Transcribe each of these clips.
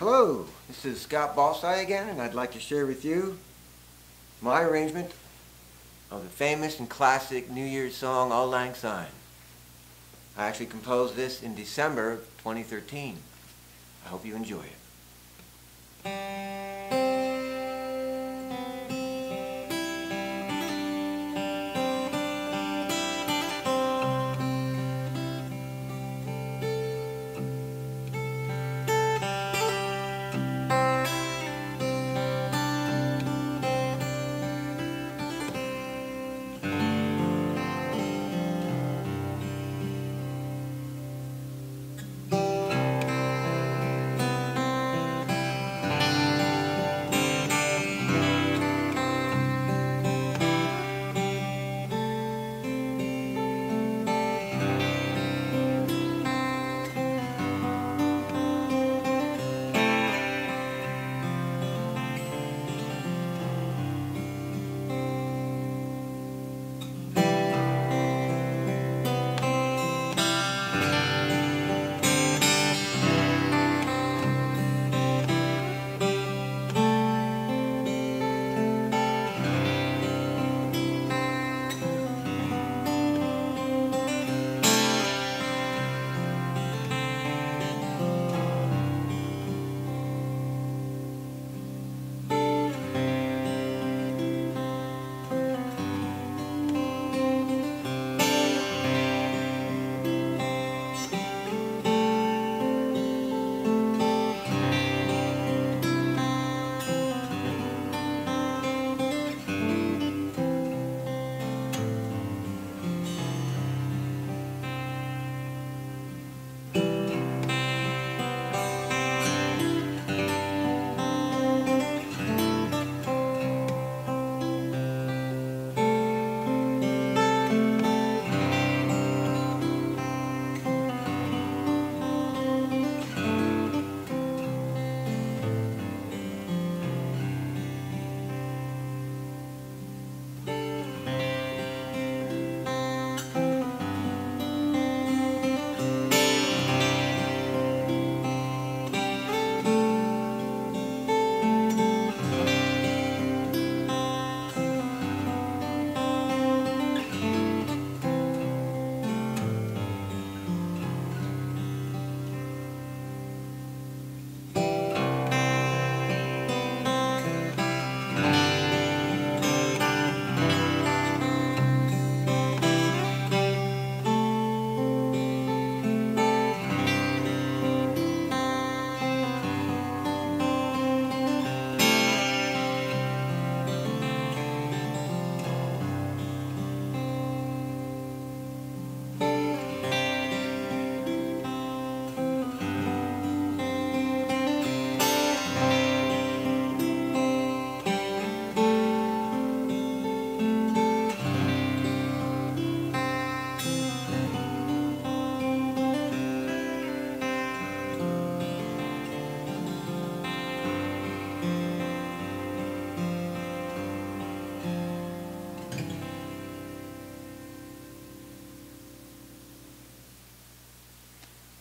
Hello, this is Scott Balsai again, and I'd like to share with you my arrangement of the famous and classic New Year's song, Auld Lang Syne. I actually composed this in December 2013. I hope you enjoy it.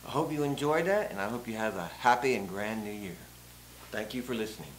Hope you enjoyed that, and I hope you have a happy and grand new year. Thank you for listening.